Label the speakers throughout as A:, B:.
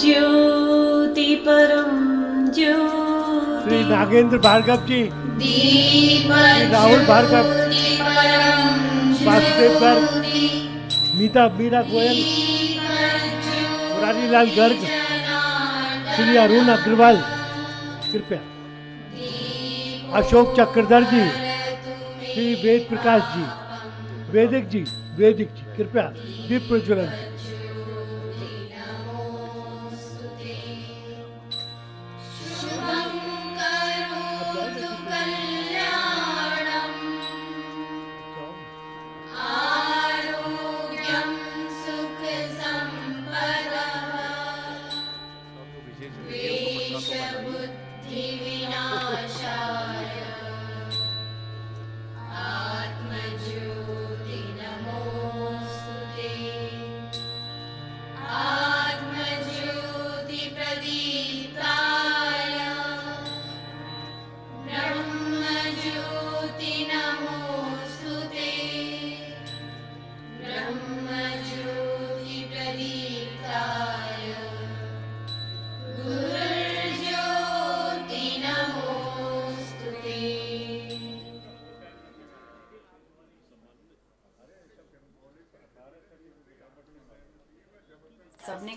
A: ज्योति परम ज्योति।
B: श्री नागेंद्र भार्गव जी राहुल भार्गव। वासुदेव गर्ग मीता मीरा गोयल। मुरारी लाल गर्ग। श्री अरुण अग्रवाल। कृपया। अशोक चक्रधर जी। श्री वेद प्रकाश जी। वेदिक जी। वेदिक जी। कृपया। दीप प्रज्वलन।
A: आरोग्यं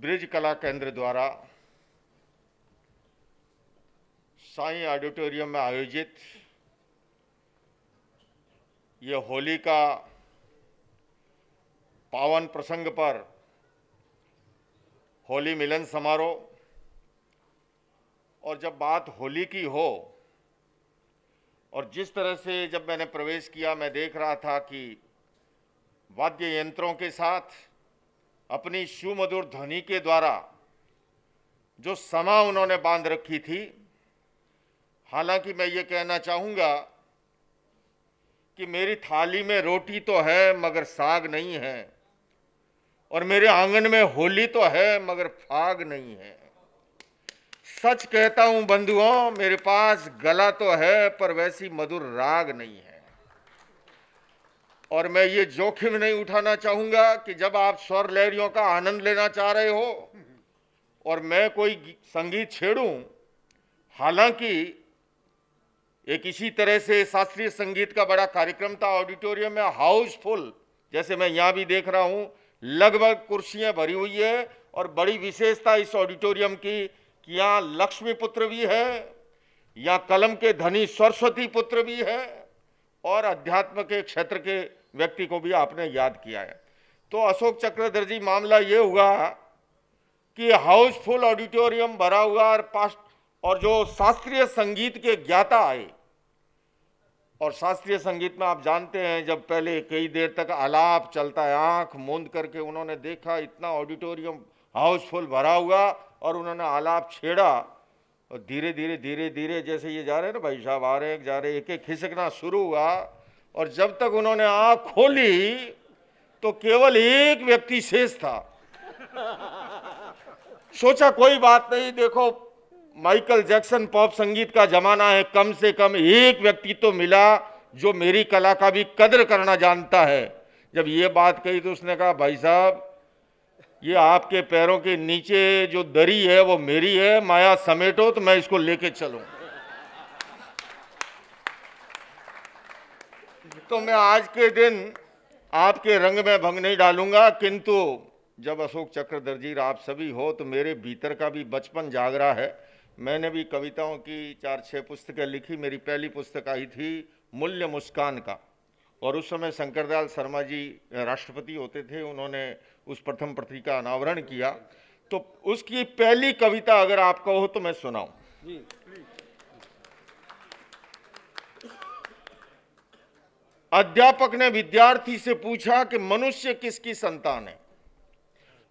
C: ब्रिज कला केंद्र द्वारा साई ऑडिटोरियम में आयोजित ये होली का पावन प्रसंग पर होली मिलन समारोह और जब बात होली की हो और जिस तरह से जब मैंने प्रवेश किया, मैं देख रहा था कि वाद्य यंत्रों के साथ अपनी सुमधुर ध्वनि के द्वारा जो समा उन्होंने बाँध रखी थी, हालाँकि मैं ये कहना चाहूँगा कि मेरी थाली में रोटी तो है, मगर साग नहीं है। और मेरे आँगन में होली तो है, मगर फाग नहीं है। सच कहता हूँ बंधुओं, मेरे पास गला तो है, पर वैसी मधुर राग नहीं है। और मैं ये जोखिम नहीं उठाना चाहूँगा कि जब आप स्वर लहरियों का आनंद लेना चाह रहे हो और मैं कोई संगीत छेड़ूं, हालाँकि एक इसी तरह से शास्त्रीय संगीत का बड़ा कार्यक्रम था, ऑडिटोरियम में हाउसफुल, जैसे मैं यहाँ भी देख रहा हूँ, लगभग कुर्सियाँ भरी हुई है और बड़ी विशेषता इस ऑडिटोरियम की कि यहाँ लक्ष्मी पुत्र भी है, यहाँ कलम के धनी सरस्वती पुत्र भी है और अध्यात्म के क्षेत्र के व्यक्ति को भी आपने याद किया है। तो अशोक चक्रधर जी मामला ये हुआ कि हाउसफुल ऑडिटोरियम भरा हुआ और पास और जो शास्त्रीय संगीत के ज्ञाता आए। और शास्त्रीय संगीत में आप जानते हैं, जब पहले कई देर तक आलाप चलता है, आँख मूंद करके उन्होंने देखा, इतना ऑडिटोरियम हाउसफुल भरा हुआ और उन्होंने आलाप छेड़ा। और धीरे धीरे धीरे धीरे जैसे ये जा रहे हैं ना भाई साहब, आ रहे हैं, जा रहे एक एक खिसकना शुरू हुआ। और जब तक उन्होंने आँख खोली तो केवल एक व्यक्ति शेष था। सोचा कोई बात नहीं, देखो, माइकल जैक्सन पॉप संगीत का जमाना है, कम से कम एक व्यक्ति तो मिला जो मेरी कला का भी कदर करना जानता है। जब ये बात कही तो उसने कहा, भाई साहब, ये आपके पैरों के नीचे जो दरी है, वो मेरी है, माया समेटो तो मैं इसको लेके चलूँ। तो मैं आज के दिन आपके रंग में भंग नहीं डालूँगा, किंतु जब अशोक चक्रधर जी आप सभी हो तो मेरे भीतर का भी बचपन जाग रहा है। मैंने भी कविताओं की चार छः पुस्तकें लिखी, मेरी पहली पुस्तक आई थी मूल्य मुस्कान का। और उस समय शंकरदयाल शर्मा जी राष्ट्रपति होते थे, उन्होंने उस प्रथम पत्री का अनावरण किया। तो उसकी पहली कविता अगर आप कहो तो मैं सुनाऊं। अध्यापक ने विद्यार्थी से पूछा कि मनुष्य किसकी संतान है?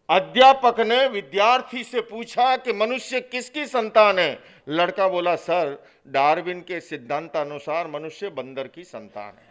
C: अध्यापक ने विद्यार्थी से पूछा कि मनुष्य किसकी संतान है? लड़का बोला, सर, डार्विन के सिद्धांतानुसार मनुष्य बंदर की संतान है।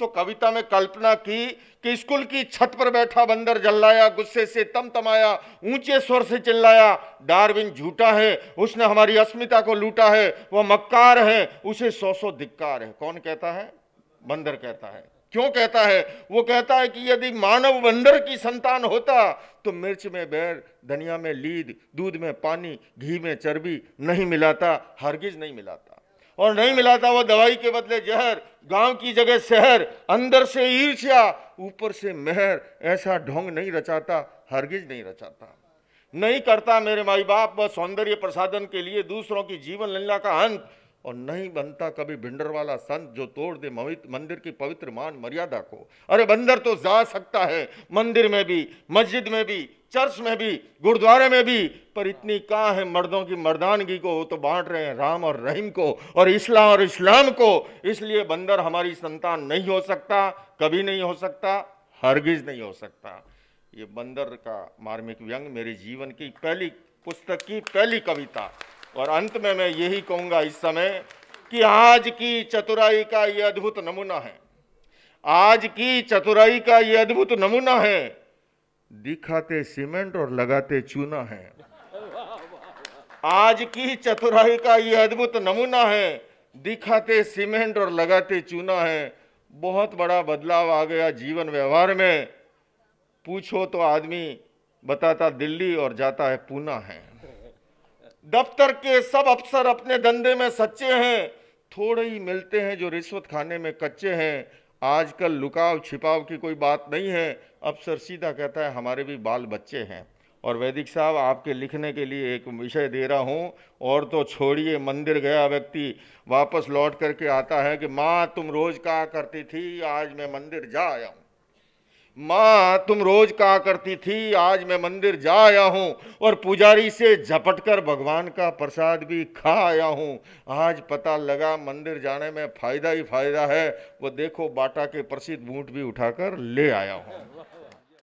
C: तो कविता में कल्पना की कि स्कूल की छत पर बैठा बंदर जल्लाया, गुस्से से तम तमाया ऊँचे स्वर से चिल्लाया, डार्विन झूठा है, उसने हमारी अस्मिता को लूटा है, वह मक्कार है, उसे सौ सौ धिक्कार है। कौन कहता है? बंदर कहता है। क्यों कहता है? वो कहता है कि यदि मानव बंदर की संतान होता तो मिर्च में बैर, धनिया में लीद, दूध में पानी, घी में चर्बी नहीं मिलाता, हरगिज नहीं मिलाता। और नहीं मिलाता वो दवाई के बदले जहर, गाँव की जगह शहर, अंदर से ईर्ष्या, ऊपर से मेहर, ऐसा ढोंग नहीं रचाता, हरगिज नहीं रचाता। नहीं करता मेरे माई बाप व सौंदर्य प्रसादन के लिए दूसरों की जीवन लीला का अंत और नहीं बनता कभी भिंडर वाला संत जो तोड़ दे मंदिर की पवित्र मान मर्यादा को। अरे बंदर तो जा सकता है, मंदिर में भी, मस्जिद में भी, चर्च में भी, गुरुद्वारे में भी, पर इतनी कहाँ है मर्दों की मर्दानगी को, वो तो बांट रहे हैं राम और रहीम को, और इस्लाम और इस्लाम को। इसलिए बंदर हमारी संतान नहीं हो सकता, कभी नहीं हो सकता, हरगिज नहीं हो सकता। ये बंदर का मार्मिक व्यंग मेरे जीवन की पहली पुस्तक की पहली कविता। और अंत में मैं यही कहूँगा इस समय कि आज की चतुराई का ये अद्भुत नमूना है। आज की चतुराई का ये अद्भुत नमूना है। दिखाते सीमेंट और लगाते चूना है। आज की चतुराई का ये अद्भुत नमूना है। दिखाते सीमेंट और लगाते चूना है। बहुत बड़ा बदलाव आ गया जीवन व्यवहार में। पूछो तो आदमी बताता दिल्ली और जाता है पूना है। दफ्तर के सब अफसर अपने धंधे में सच्चे हैं। थोड़े ही मिलते हैं जो रिश्वत खाने में कच्चे हैं। आजकल लुकाव छिपाव की कोई बात नहीं है। अफसर सीधा कहता है, हमारे भी बाल बच्चे हैं। और वैदिक साहब आपके लिखने के लिए एक विषय दे रहा हूँ। और तो छोड़िए, मंदिर गया व्यक्ति वापस लौट करके आता है कि, माँ, तुम रोज कहा करती थी, आज मैं मंदिर जा आया हूँ। माँ, तुम रोज कहा करती थी, आज मैं मंदिर जा आया हूँ और पुजारी से झपट कर भगवान का प्रसाद भी खा आया हूँ। आज पता लगा मंदिर जाने में फ़ायदा ही फ़ायदा है। वो देखो बाटा के प्रसिद्ध बूट भी उठाकर ले आया हूँ।